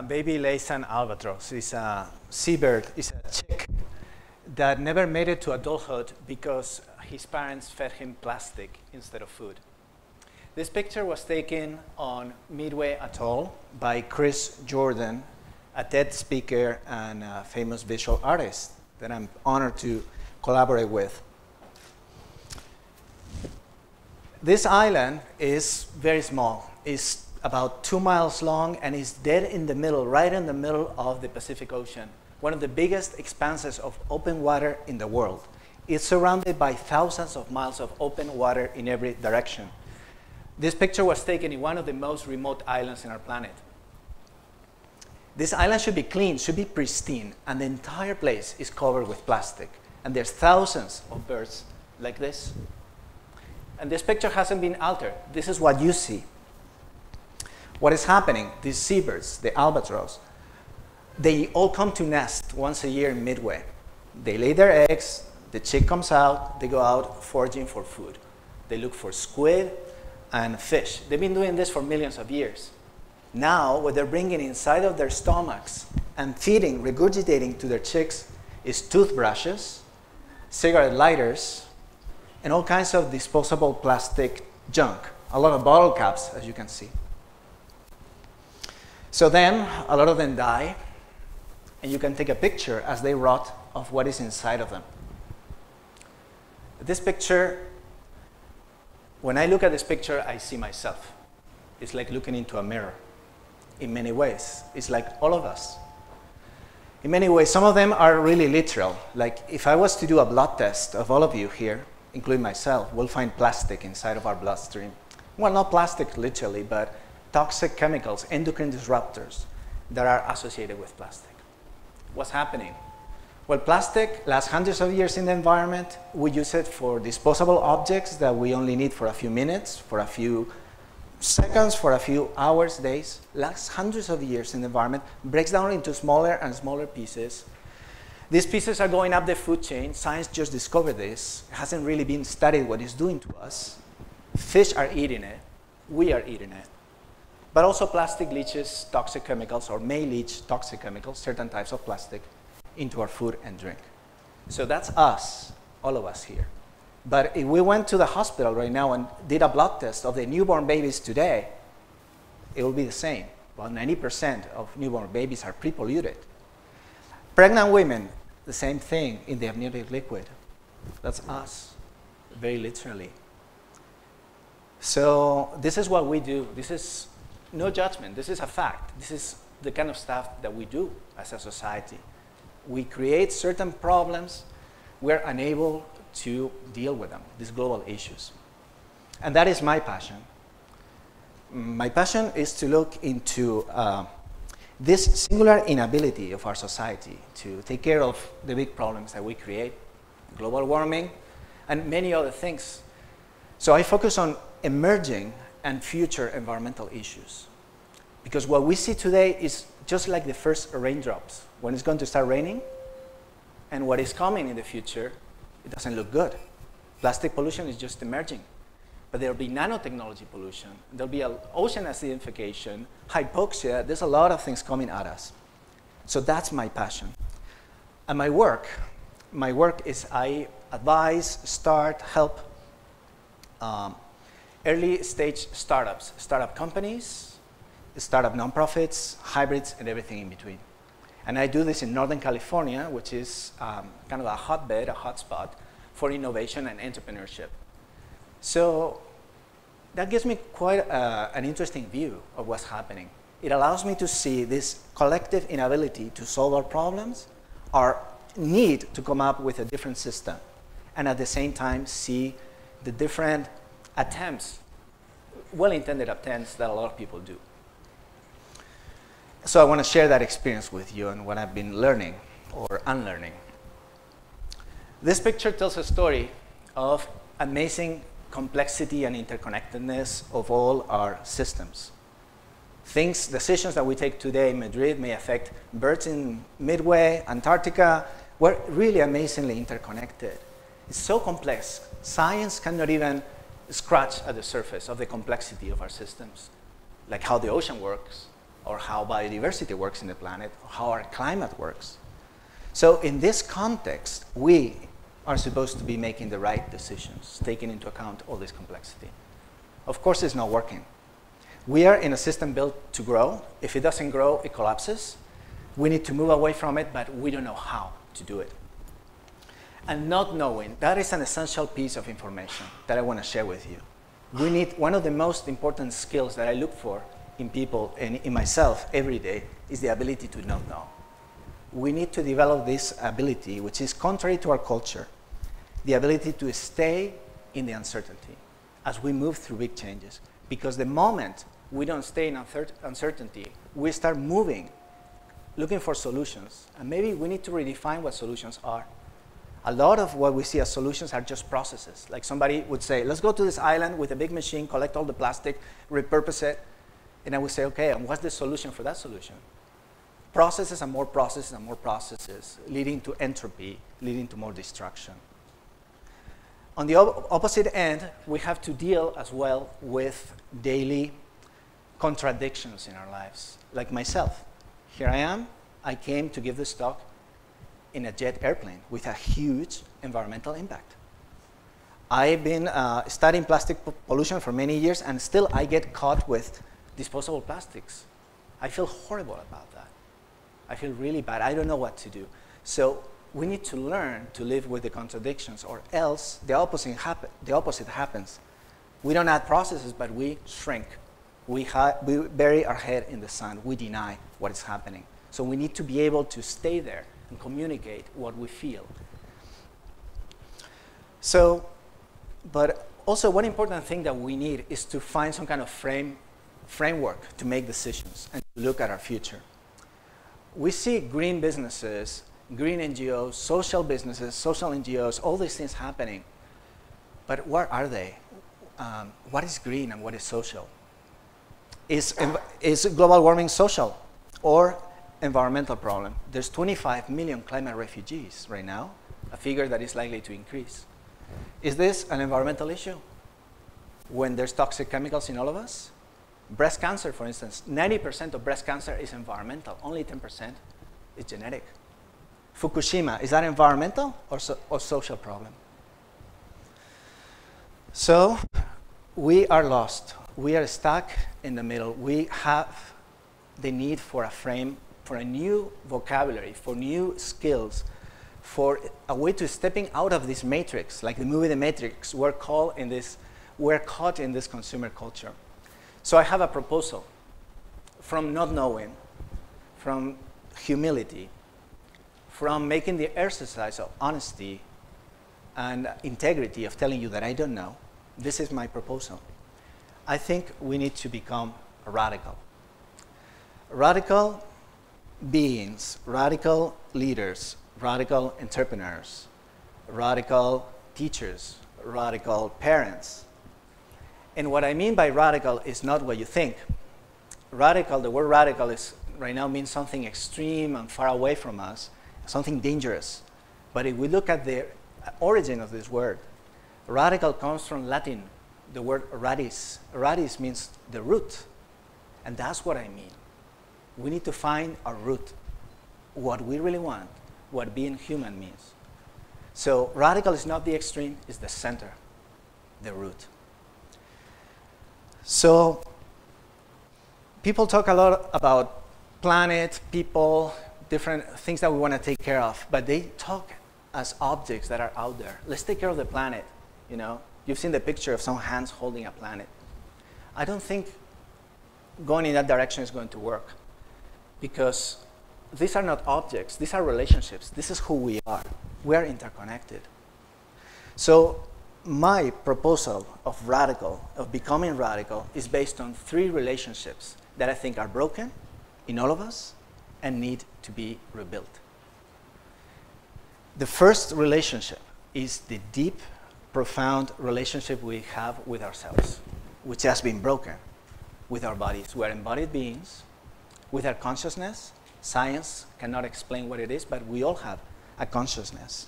baby Laysan albatross. It's a seabird, it's a chick that never made it to adulthood because his parents fed him plastic instead of food. This picture was taken on Midway Atoll by Chris Jordan, a TED speaker and a famous visual artist that I'm honored to collaborate with. This island is very small. It's about two miles long and is dead in the middle, right in the middle of the Pacific Ocean, one of the biggest expanses of open water in the world. It's surrounded by thousands of miles of open water in every direction. This picture was taken in one of the most remote islands in our planet. This island should be clean, should be pristine, and the entire place is covered with plastic. And there's thousands of birds like this. And this picture hasn't been altered. This is what you see. What is happening? These seabirds, the albatross, they all come to nest once a year in Midway. They lay their eggs, the chick comes out, they go out foraging for food. They look for squid and fish. They've been doing this for millions of years. Now, what they're bringing inside of their stomachs and feeding, regurgitating to their chicks is toothbrushes, cigarette lighters, and all kinds of disposable plastic junk. A lot of bottle caps, as you can see. So then, a lot of them die, and you can take a picture as they rot of what is inside of them. This picture, when I look at this picture, I see myself. It's like looking into a mirror in many ways. It's like all of us. In many ways, some of them are really literal. Like if I was to do a blood test of all of you here, including myself, we'll find plastic inside of our bloodstream. Well, not plastic literally, but toxic chemicals, endocrine disruptors that are associated with plastic. What's happening? Well, plastic lasts hundreds of years in the environment. We use it for disposable objects that we only need for a few minutes, for a few seconds, for a few hours, days. Lasts hundreds of years in the environment, breaks down into smaller and smaller pieces. These pieces are going up the food chain. Science just discovered this. It hasn't really been studied what it's doing to us. Fish are eating it. We are eating it. But also plastic leaches toxic chemicals or may leach toxic chemicals, certain types of plastic, into our food and drink. So that's us, all of us here. But if we went to the hospital right now and did a blood test of the newborn babies today, it will be the same. About 90% of newborn babies are pre-polluted. Pregnant women, the same thing in the amniotic liquid. That's us, very literally. So this is what we do. This is no judgment. This is a fact. This is the kind of stuff that we do as a society. We create certain problems. We're unable to deal with them, these global issues. And that is my passion. My passion is to look into uh, this singular inability of our society to take care of the big problems that we create, global warming, and many other things. So I focus on emerging and future environmental issues. Because what we see today is just like the first raindrops. When it's going to start raining, and what is coming in the future, it doesn't look good. Plastic pollution is just emerging. But there'll be nanotechnology pollution. There'll be ocean acidification, hypoxia. There's a lot of things coming at us. So that's my passion. And my work, my work is I advise, start, help um, early stage startups, startup companies, startup nonprofits, hybrids, and everything in between. And I do this in Northern California, which is um, kind of a hotbed, a hotspot for innovation and entrepreneurship. So that gives me quite uh, an interesting view of what's happening. It allows me to see this collective inability to solve our problems, our need to come up with a different system, and at the same time see the different attempts, well-intended attempts that a lot of people do. So I want to share that experience with you and what I've been learning or unlearning. This picture tells a story of amazing complexity and interconnectedness of all our systems. Things, decisions that we take today in Madrid may affect birds in Midway, Antarctica. We're really amazingly interconnected. It's so complex. Science cannot even scratch at the surface of the complexity of our systems, like how the ocean works, or how biodiversity works in the planet, or how our climate works. So, in this context, we are supposed to be making the right decisions, taking into account all this complexity. Of course, it's not working. We are in a system built to grow. If it doesn't grow, it collapses. We need to move away from it, but we don't know how to do it. And not knowing, that is an essential piece of information that I want to share with you. We need one of the most important skills that I look for in people and in myself every day is the ability to not know. We need to develop this ability, which is contrary to our culture, the ability to stay in the uncertainty as we move through big changes. Because the moment we don't stay in uncertainty, we start moving, looking for solutions. And maybe we need to redefine what solutions are. A lot of what we see as solutions are just processes. Like somebody would say, let's go to this island with a big machine, collect all the plastic, repurpose it. And I would say, okay, and what's the solution for that solution? Processes and more processes and more processes, leading to entropy, leading to more destruction. On the op opposite end, we have to deal as well with daily contradictions in our lives, like myself. Here I am, I came to give this talk in a jet airplane with a huge environmental impact. I've been uh, studying plastic pollution for many years, and still I get caught with disposable plastics. I feel horrible about that. I feel really bad. I don't know what to do. So we need to learn to live with the contradictions, or else the opposite, the opposite happens. We don't add processes, but we shrink. We, we bury our head in the sand. We deny what is happening. So we need to be able to stay there and communicate what we feel. So, but also one important thing that we need is to find some kind of frame, framework to make decisions and to look at our future. We see green businesses green NGOs, social businesses, social NGOs, all these things happening. But where are they? Um, what is green and what is social? Is, is global warming social or environmental problem? There's 25 million climate refugees right now, a figure that is likely to increase. Is this an environmental issue? When there's toxic chemicals in all of us? Breast cancer, for instance, 90% of breast cancer is environmental, only 10% is genetic. Fukushima, is that environmental or, so, or social problem? So we are lost. We are stuck in the middle. We have the need for a frame, for a new vocabulary, for new skills, for a way to stepping out of this matrix, like the movie The Matrix. We're caught in this, we're caught in this consumer culture. So I have a proposal from not knowing, from humility, from making the exercise of honesty and integrity of telling you that I don't know, this is my proposal. I think we need to become radical. Radical beings, radical leaders, radical entrepreneurs, radical teachers, radical parents. And what I mean by radical is not what you think. Radical, the word radical is right now means something extreme and far away from us something dangerous. But if we look at the origin of this word, radical comes from Latin, the word radis. Radis means the root. And that's what I mean. We need to find our root, what we really want, what being human means. So radical is not the extreme, it's the center, the root. So people talk a lot about planet, people, different things that we want to take care of, but they talk as objects that are out there. Let's take care of the planet, you know? You've seen the picture of some hands holding a planet. I don't think going in that direction is going to work because these are not objects, these are relationships. This is who we are. We are interconnected. So my proposal of radical, of becoming radical, is based on three relationships that I think are broken in all of us and need to be rebuilt. The first relationship is the deep, profound relationship we have with ourselves, which has been broken with our bodies. We are embodied beings with our consciousness. Science cannot explain what it is, but we all have a consciousness.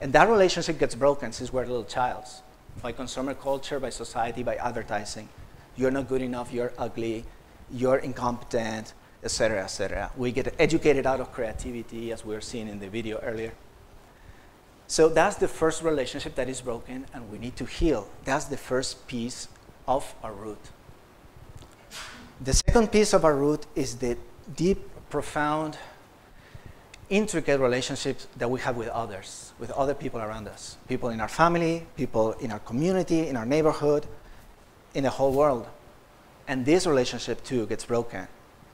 And that relationship gets broken since we're little childs by consumer culture, by society, by advertising. You're not good enough, you're ugly, you're incompetent, etc., etc. We get educated out of creativity, as we were seeing in the video earlier. So that's the first relationship that is broken, and we need to heal. That's the first piece of our root. The second piece of our root is the deep, profound, intricate relationships that we have with others, with other people around us, people in our family, people in our community, in our neighborhood, in the whole world. And this relationship too gets broken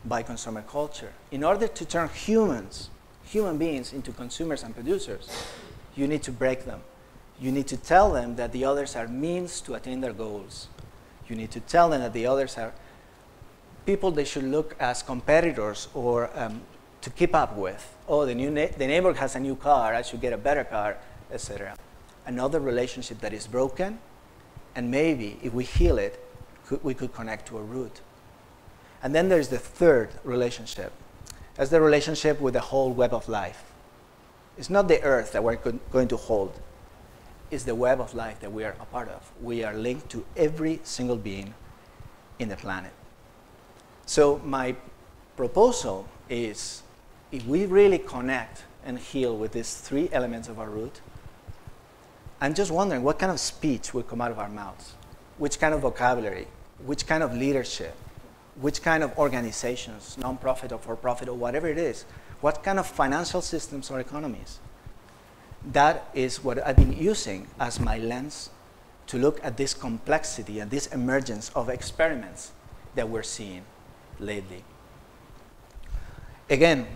by consumer culture. In order to turn humans, human beings, into consumers and producers, you need to break them. You need to tell them that the others are means to attain their goals. You need to tell them that the others are people they should look as competitors or um, to keep up with. Oh, the, new the neighbor has a new car, I should get a better car, etc. Another relationship that is broken, and maybe if we heal it, could, we could connect to a root. And then there's the third relationship. That's the relationship with the whole web of life. It's not the earth that we're going to hold, it's the web of life that we are a part of. We are linked to every single being in the planet. So, my proposal is if we really connect and heal with these three elements of our root, I'm just wondering what kind of speech will come out of our mouths, which kind of vocabulary, which kind of leadership, which kind of organizations, nonprofit or for profit or whatever it is, what kind of financial systems or economies. That is what I've been using as my lens to look at this complexity and this emergence of experiments that we're seeing lately. Again,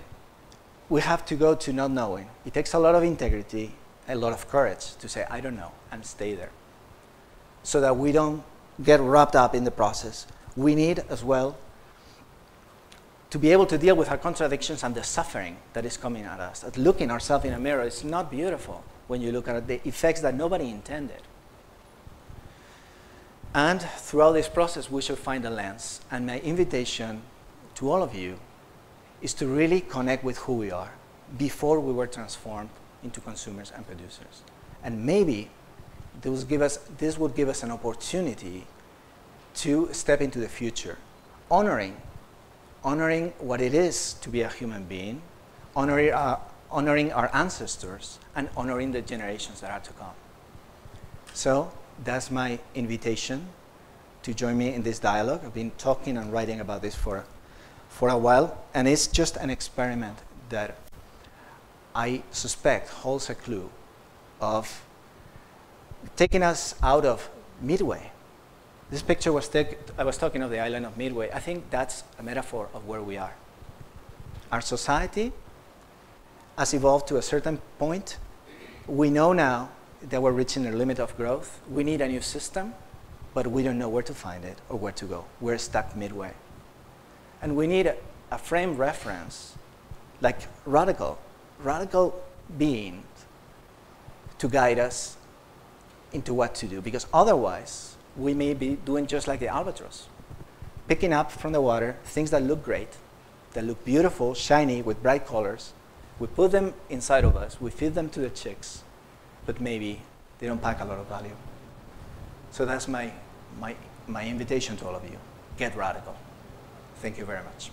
we have to go to not knowing. It takes a lot of integrity, a lot of courage to say, I don't know, and stay there. So that we don't get wrapped up in the process. We need as well to be able to deal with our contradictions and the suffering that is coming at us. Looking ourselves in a mirror is not beautiful when you look at the effects that nobody intended. And throughout this process, we should find a lens. And my invitation to all of you is to really connect with who we are before we were transformed into consumers and producers. And maybe this, give us, this would give us an opportunity to step into the future, honoring, honoring what it is to be a human being, honoring, uh, honoring our ancestors, and honoring the generations that are to come. So that's my invitation to join me in this dialogue. I've been talking and writing about this for, for a while, and it's just an experiment that I suspect holds a clue of taking us out of Midway. This picture was taken, I was talking of the island of Midway. I think that's a metaphor of where we are. Our society has evolved to a certain point. We know now that we're reaching a limit of growth. We need a new system, but we don't know where to find it or where to go. We're stuck midway. And we need a, a frame reference, like radical, radical beings to guide us into what to do, because otherwise we may be doing just like the albatross, picking up from the water things that look great, that look beautiful, shiny, with bright colors. We put them inside of us, we feed them to the chicks, but maybe they don't pack a lot of value. So that's my, my, my invitation to all of you. Get radical. Thank you very much.